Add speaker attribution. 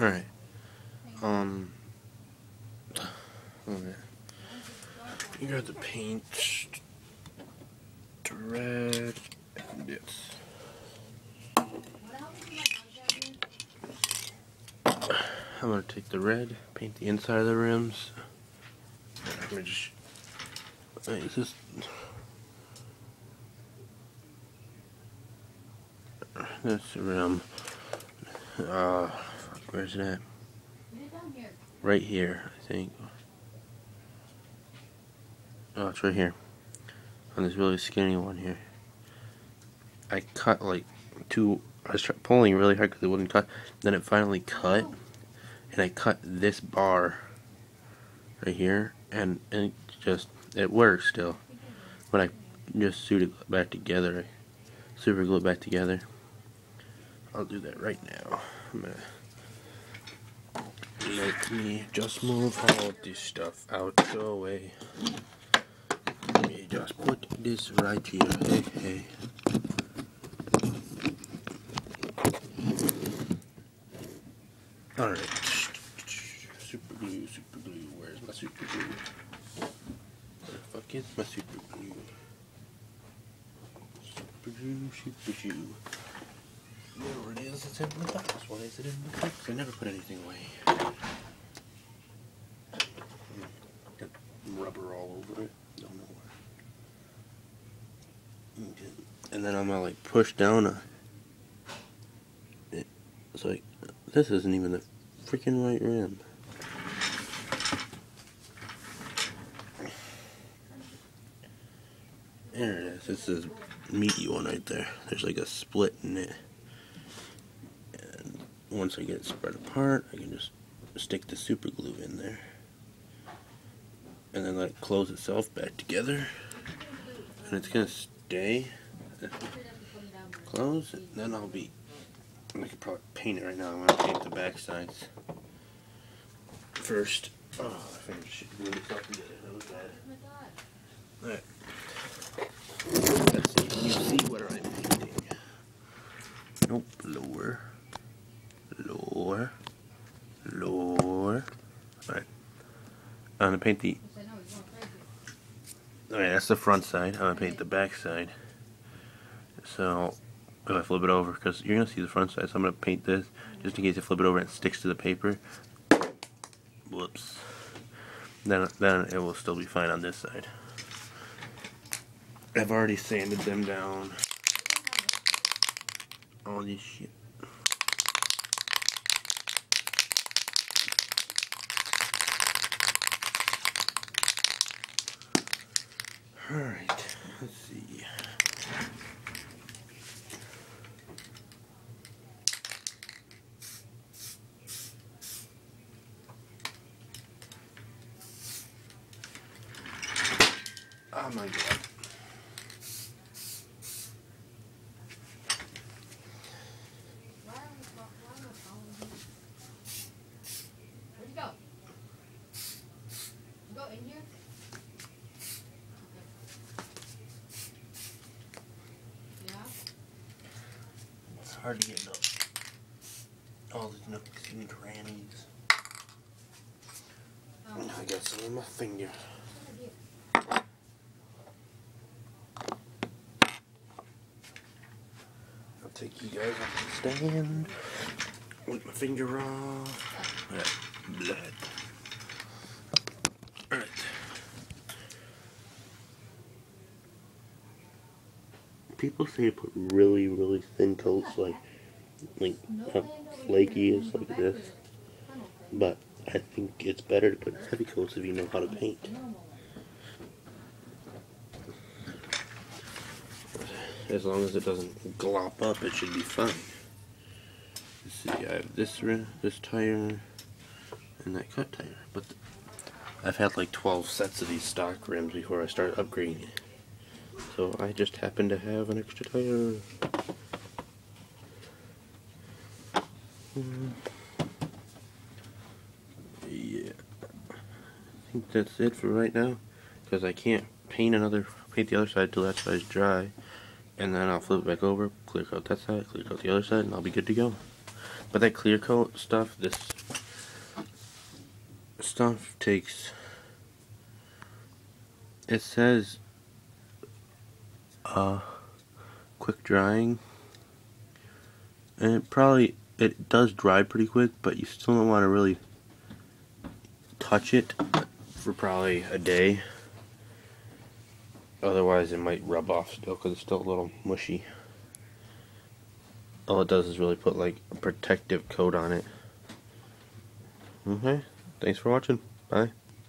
Speaker 1: Alright. Um. Okay. You got the paint. Red. And. I'm gonna take the red, paint the inside of the rims. I'm gonna just. Wait, is this. That's the rim. Uh, where's it at? Right here, I think. Oh, it's right here. On this really skinny one here. I cut like two. I was pulling really hard because it wouldn't cut. Then it finally cut, and I cut this bar right here, and, and it just it works still. But I just sewed it back together. Super glue it back together. I'll do that right now. Let me just move all this stuff out the way. Let me just put this right here. Hey, hey. Alright. Super glue, super glue. Where's my super glue? Where the fuck is my super glue? Super glue, super glue. There it is. It's in the box. Why is it in the box? I never put anything away. Got rubber all over it. Don't know where. Okay. And then I'm gonna like push down a. It, it's like this isn't even the freaking right rim. There it is. This is meaty one right there. There's like a split in it once I get it spread apart, I can just stick the super glue in there. And then let it close itself back together. And it's going to stay closed. And then I'll be, I could probably paint it right now. I'm going to paint the back sides first. Oh, I finished should glue itself together. That was bad. Oh Alright. Let's see. Can you see what I'm painting? Nope, lower, lower. Alright. Uh, I'm gonna paint the. Alright, that's the front side. I'm gonna paint the back side. So, if I flip it over, because you're gonna see the front side, so I'm gonna paint this just in case you flip it over and it sticks to the paper. Whoops. Then, then it will still be fine on this side. I've already sanded them down. All this shit. Alright, let's see. Oh my god. Hard to get all these nooks and crannies. I got some in my finger. I'll take you guys off the stand. Wipe my finger off. blood. People say to put really, really thin coats, like, like not flaky as like this. But I think it's better to put heavy coats if you know how to paint. As long as it doesn't glop up, it should be fine. Let's see, I have this rim, this tire and that cut tire, but I've had like 12 sets of these stock rims before I start upgrading it. So I just happen to have an extra tire. Yeah. I think that's it for right now. Because I can't paint another, paint the other side till that side's dry. And then I'll flip it back over, clear coat that side, clear coat the other side, and I'll be good to go. But that clear coat stuff, this stuff takes it says uh quick drying. And it probably it does dry pretty quick but you still don't want to really touch it for probably a day. Otherwise it might rub off still because it's still a little mushy. All it does is really put like a protective coat on it. Okay. Thanks for watching. Bye